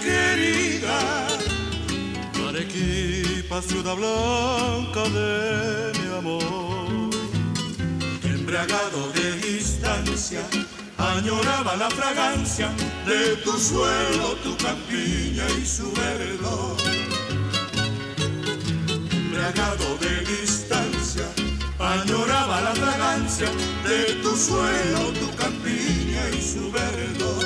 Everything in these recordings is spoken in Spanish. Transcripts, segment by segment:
querida, Arequipa, ciudad blanca de mi amor. Embriagado de distancia, añoraba la fragancia de tu suelo, tu campiña y su verdor. Embriagado de distancia, añoraba la fragancia de tu suelo, tu campiña y su verdor.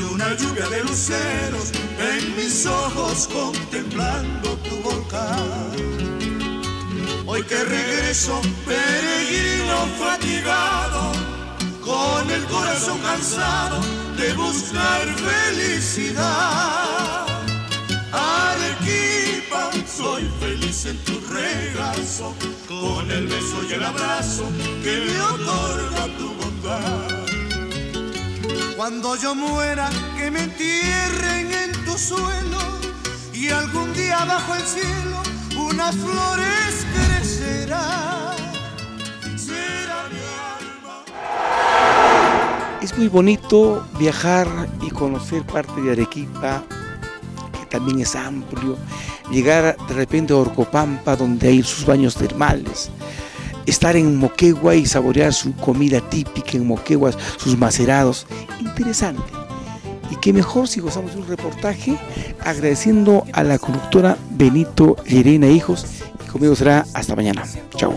y una lluvia de luceros en mis ojos contemplando tu volcán. Hoy que regreso, peregrino fatigado, con el corazón cansado de buscar felicidad. Arequipa, soy feliz en tu regazo, con el beso y el abrazo que me otorga tu bondad. Cuando yo muera, que me entierren en tu suelo y algún día bajo el cielo unas flores crecerán. Será mi alma. Es muy bonito viajar y conocer parte de Arequipa, que también es amplio, llegar de repente a Orcopampa, donde hay sus baños termales, estar en Moquegua y saborear su comida típica en Moquegua, sus macerados, interesante. Y qué mejor si gozamos de un reportaje agradeciendo a la conductora Benito Llerena Hijos y conmigo será hasta mañana. Chao.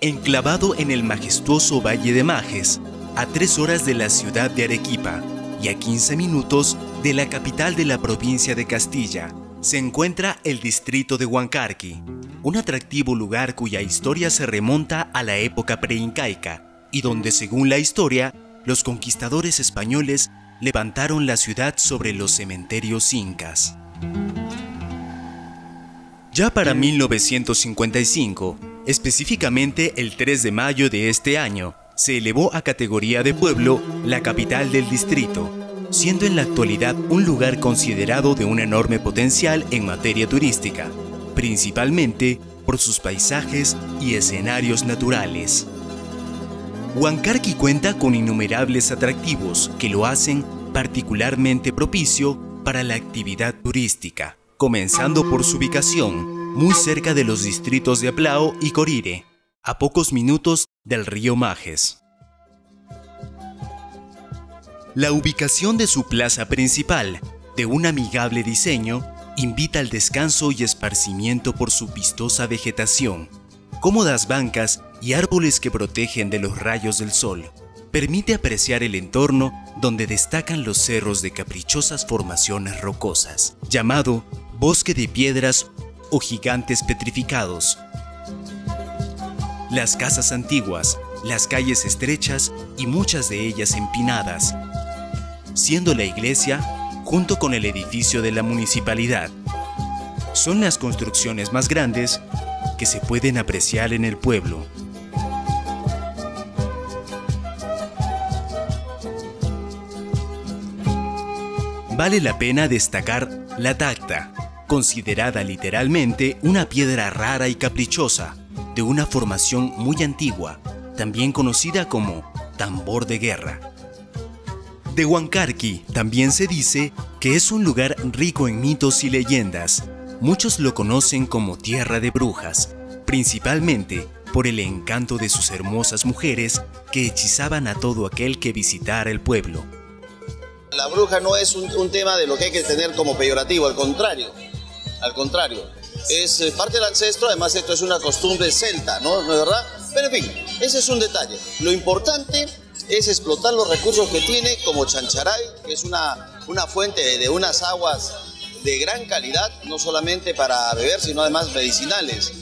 Enclavado en el majestuoso Valle de Majes, a tres horas de la ciudad de Arequipa y a 15 minutos de la capital de la provincia de Castilla, se encuentra el distrito de Huancarqui, un atractivo lugar cuya historia se remonta a la época preincaica y donde, según la historia, los conquistadores españoles levantaron la ciudad sobre los cementerios incas. Ya para 1955, específicamente el 3 de mayo de este año, se elevó a categoría de pueblo la capital del distrito, siendo en la actualidad un lugar considerado de un enorme potencial en materia turística, principalmente por sus paisajes y escenarios naturales. Huancarqui cuenta con innumerables atractivos que lo hacen particularmente propicio para la actividad turística, comenzando por su ubicación muy cerca de los distritos de Aplao y Corire, a pocos minutos del río Majes. La ubicación de su plaza principal, de un amigable diseño, invita al descanso y esparcimiento por su vistosa vegetación, cómodas bancas y árboles que protegen de los rayos del sol. Permite apreciar el entorno donde destacan los cerros de caprichosas formaciones rocosas, llamado bosque de piedras o gigantes petrificados. Las casas antiguas, las calles estrechas y muchas de ellas empinadas, siendo la iglesia junto con el edificio de la municipalidad. Son las construcciones más grandes que se pueden apreciar en el pueblo. Vale la pena destacar la tacta, considerada literalmente una piedra rara y caprichosa, de una formación muy antigua, también conocida como tambor de guerra. De Huancarqui también se dice que es un lugar rico en mitos y leyendas. Muchos lo conocen como tierra de brujas, principalmente por el encanto de sus hermosas mujeres que hechizaban a todo aquel que visitara el pueblo. La bruja no es un, tema de lo que hay que tener como peyorativo, al contrario, al contrario. Es eh, parte del ancestro, además esto es una costumbre celta, ¿no? ¿No es verdad? Pero en fin, ese es un detalle. Lo importante es explotar los recursos que tiene como Chancharay, que es una, una fuente de unas aguas de gran calidad, no solamente para beber, sino además medicinales.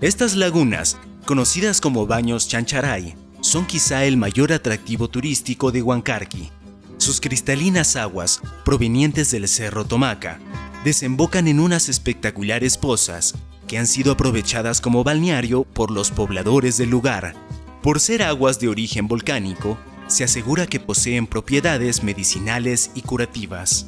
Estas lagunas, conocidas como baños Chancharay, son quizá el mayor atractivo turístico de Huancarqui. Sus cristalinas aguas, provenientes del Cerro Tomaca, desembocan en unas espectaculares pozas que han sido aprovechadas como balneario por los pobladores del lugar, por ser aguas de origen volcánico, se asegura que poseen propiedades medicinales y curativas.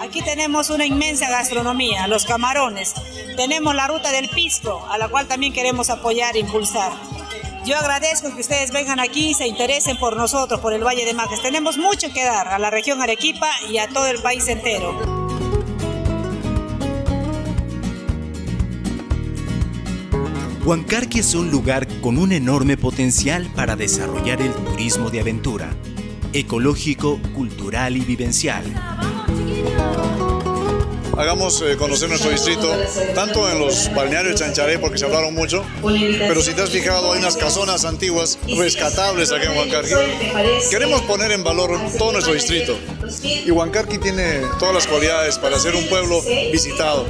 Aquí tenemos una inmensa gastronomía, los camarones. Tenemos la ruta del pisco, a la cual también queremos apoyar e impulsar. Yo agradezco que ustedes vengan aquí y se interesen por nosotros, por el Valle de Majes. Tenemos mucho que dar a la región Arequipa y a todo el país entero. Huancarqui es un lugar con un enorme potencial para desarrollar el turismo de aventura, ecológico, cultural y vivencial. Hagamos eh, conocer nuestro distrito, tanto en los balnearios de Chancharé, porque se hablaron mucho, pero si te has fijado, hay unas casonas antiguas rescatables aquí en Huancarqui. Queremos poner en valor todo nuestro distrito. Y Huancarqui tiene todas las cualidades para ser un pueblo visitado.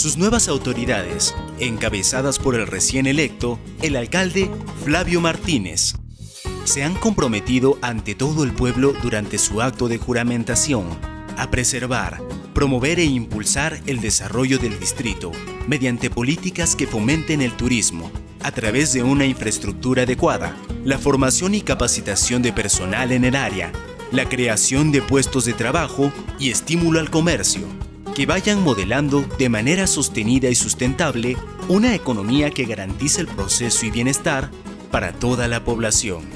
Sus nuevas autoridades, encabezadas por el recién electo, el alcalde Flavio Martínez, se han comprometido ante todo el pueblo durante su acto de juramentación a preservar, promover e impulsar el desarrollo del distrito mediante políticas que fomenten el turismo a través de una infraestructura adecuada, la formación y capacitación de personal en el área, la creación de puestos de trabajo y estímulo al comercio, que vayan modelando de manera sostenida y sustentable una economía que garantice el proceso y bienestar para toda la población.